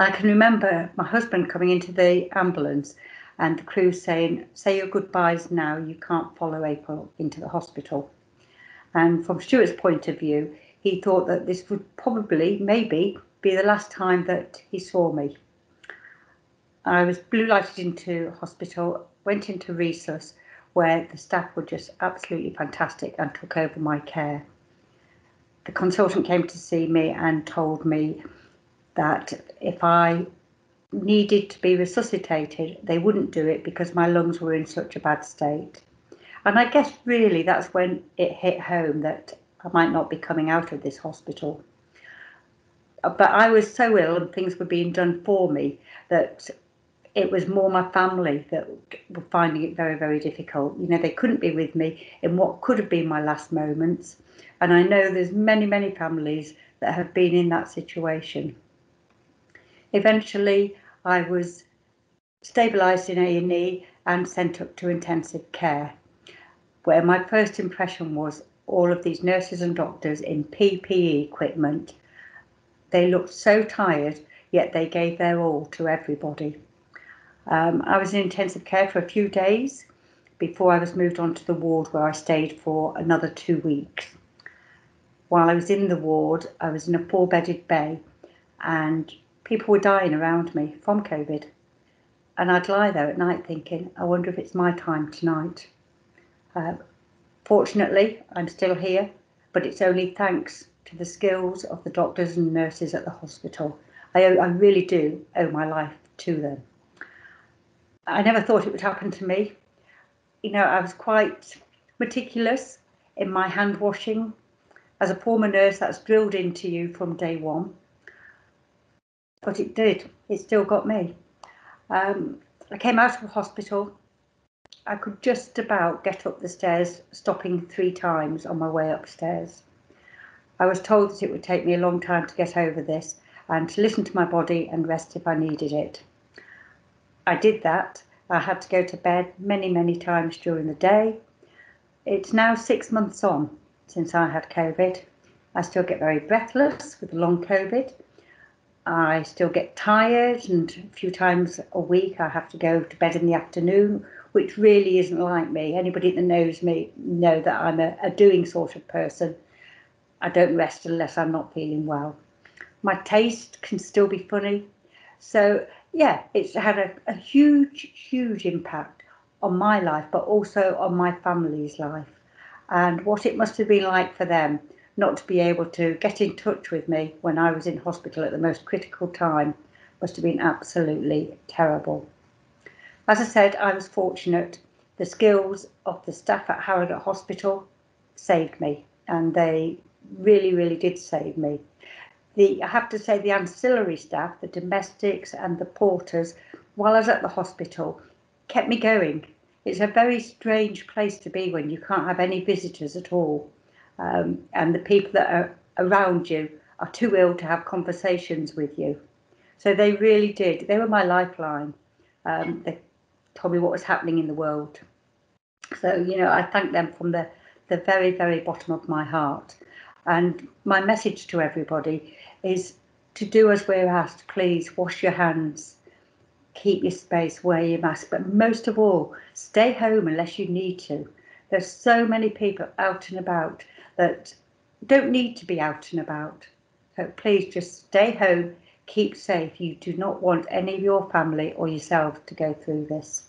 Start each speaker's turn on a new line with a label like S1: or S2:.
S1: I can remember my husband coming into the ambulance and the crew saying, Say your goodbyes now, you can't follow April into the hospital. And from Stuart's point of view, he thought that this would probably, maybe, be the last time that he saw me. I was blue lighted into hospital, went into resus, where the staff were just absolutely fantastic and took over my care. The consultant came to see me and told me that if I needed to be resuscitated, they wouldn't do it because my lungs were in such a bad state. And I guess really that's when it hit home that I might not be coming out of this hospital. But I was so ill and things were being done for me that it was more my family that were finding it very, very difficult. You know, they couldn't be with me in what could have been my last moments. And I know there's many, many families that have been in that situation. Eventually, I was stabilised in A&E and sent up to intensive care, where my first impression was all of these nurses and doctors in PPE equipment. They looked so tired, yet they gave their all to everybody. Um, I was in intensive care for a few days before I was moved on to the ward where I stayed for another two weeks. While I was in the ward, I was in a four bedded bay and people were dying around me from COVID. And I'd lie there at night thinking, I wonder if it's my time tonight. Uh, fortunately, I'm still here, but it's only thanks to the skills of the doctors and nurses at the hospital. I, I really do owe my life to them. I never thought it would happen to me. You know, I was quite meticulous in my hand washing. As a former nurse, that's drilled into you from day one. But it did, it still got me. Um, I came out of hospital. I could just about get up the stairs, stopping three times on my way upstairs. I was told that it would take me a long time to get over this and to listen to my body and rest if I needed it. I did that. I had to go to bed many, many times during the day. It's now six months on since I had COVID. I still get very breathless with long COVID. I still get tired, and a few times a week I have to go to bed in the afternoon, which really isn't like me. Anybody that knows me know that I'm a, a doing sort of person. I don't rest unless I'm not feeling well. My taste can still be funny. So yeah, it's had a, a huge, huge impact on my life, but also on my family's life and what it must have been like for them not to be able to get in touch with me when I was in hospital at the most critical time must have been absolutely terrible. As I said, I was fortunate. The skills of the staff at Harrogate Hospital saved me, and they really, really did save me the I have to say the ancillary staff, the domestics and the porters, while I was at the hospital, kept me going. It's a very strange place to be when you can't have any visitors at all, um, and the people that are around you are too ill to have conversations with you. So they really did. They were my lifeline. Um, they told me what was happening in the world. So you know, I thank them from the the very very bottom of my heart. And my message to everybody is to do as we're asked. Please wash your hands, keep your space, wear your mask, but most of all, stay home unless you need to. There's so many people out and about that don't need to be out and about. So please just stay home, keep safe. You do not want any of your family or yourself to go through this.